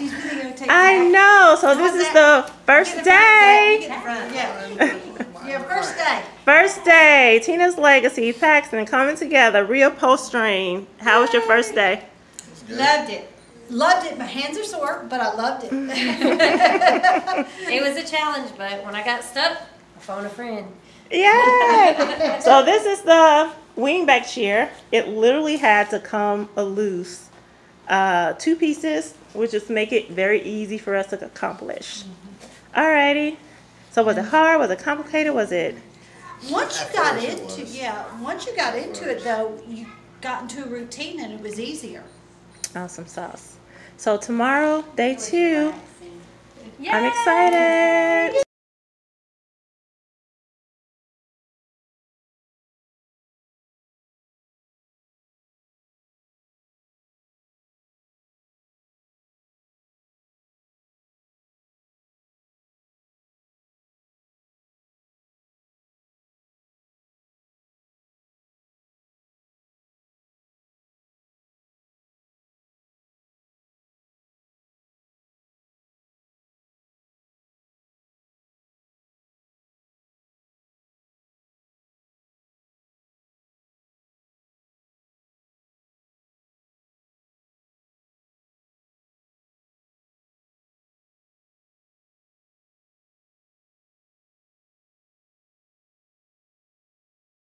She's videotaping. I know. So this is the first You day. get. Yeah. Yeah, first day. First day. Teena's Legacy, Paxen, coming together, reupholstering. How was your first day? Loved it. Loved it. My hands are sore, but I loved it. It was a challenge, but when I got stuck, I phoned a friend. Yeah. so this is the wingback chair. It literally had to come loose. Uh, two pieces, which just make it very easy for us to accomplish. Alrighty. So was it hard? Was it complicated? Was it? Once you At got into, yeah, once you got into it though, you got into a routine and it was easier. Awesome sauce. So tomorrow, day two. I'm excited.